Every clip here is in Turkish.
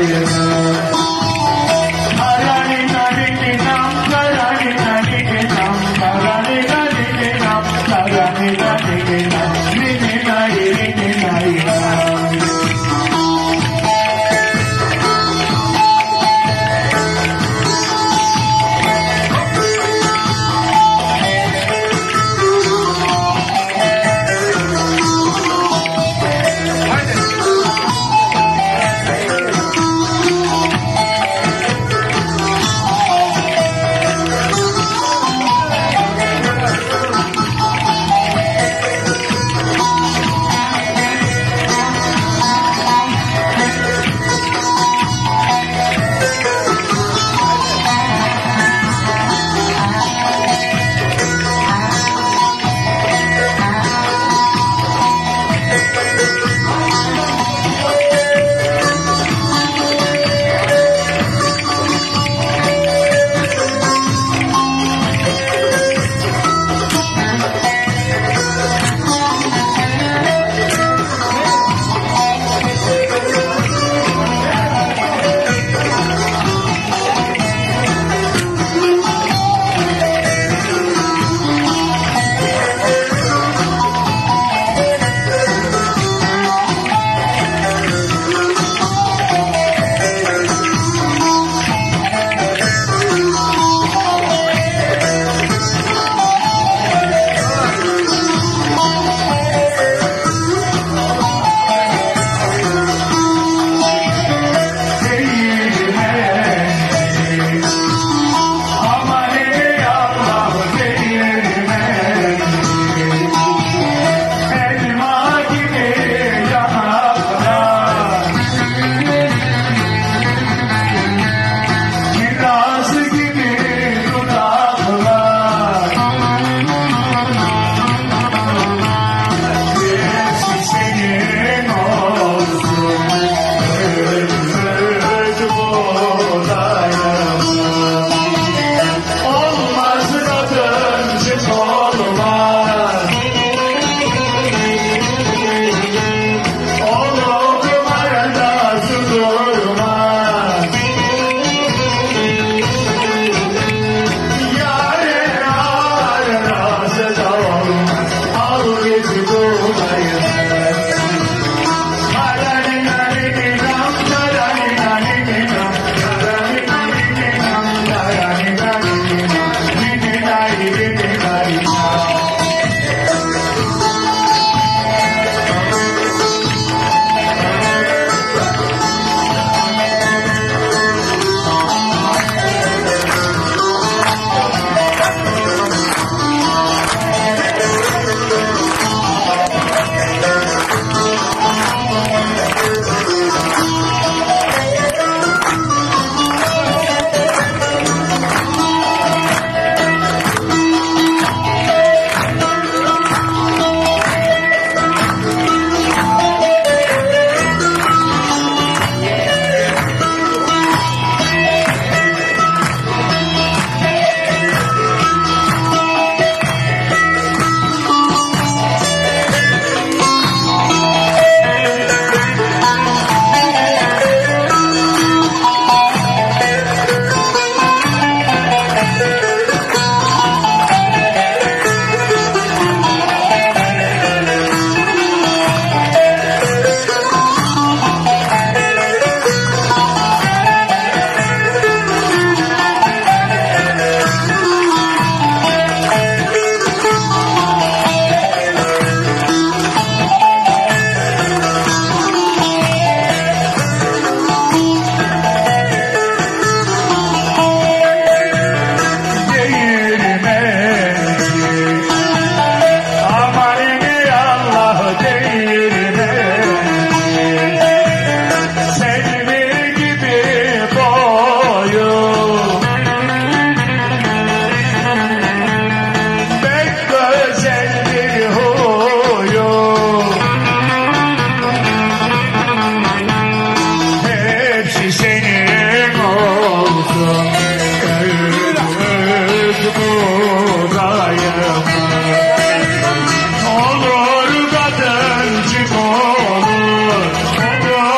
Adiós. Burayım Olur kadıncık olur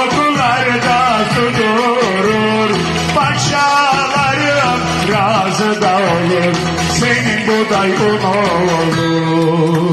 Okullarda su durur Paşalarım razı da olur. Senin buday un olur